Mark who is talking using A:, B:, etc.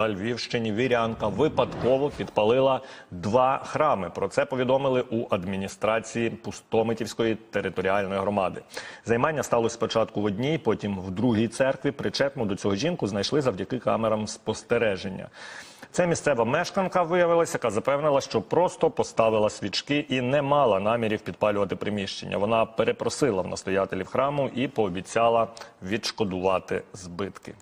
A: На Львівщині вірянка випадково підпалила два храми. Про це повідомили у адміністрації Пустомитівської територіальної громади. Займання сталося спочатку в одній, потім в другій церкві. Причетну до цього жінку знайшли завдяки камерам спостереження. Це місцева мешканка виявилася, яка запевнила, що просто поставила свічки і не мала намірів підпалювати приміщення. Вона перепросила в настоятелів храму і пообіцяла відшкодувати збитки.